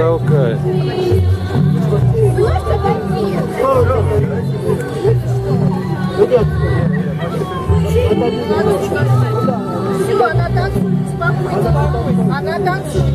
толкай. Все, она танцует спокойно. Она танцует.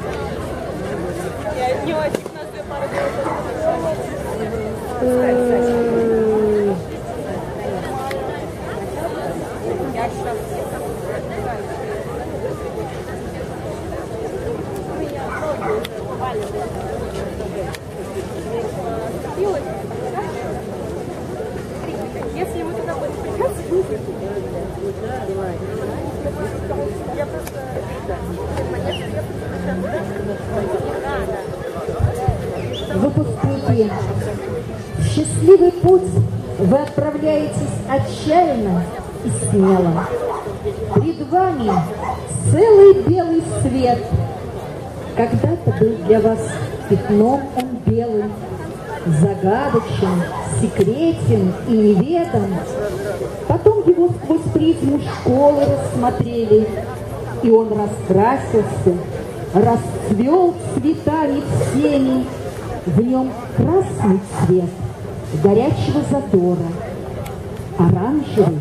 Если мы туда будем придется, Выпускники, в счастливый путь вы отправляетесь отчаянно и смело. Пред вами целый белый свет. Когда-то был для вас пятном он белым, загадочен, секретен и неведом. Потом его сквозь призму школы рассмотрели, и он раскрасился, расцвел цветами всеми, в нем красный цвет горячего задора, оранжевый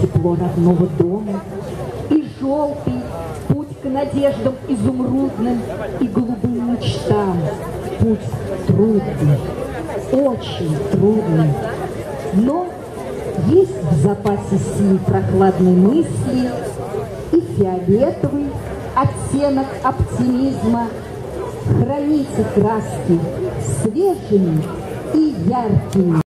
тепло родного дома, и желтый путь к надеждам изумрудным и голубым мечтам, путь трудный, очень трудный, но есть в запасе синей прохладной мысли и фиолетовый оттенок оптимизма. Храните краски свежими и яркими.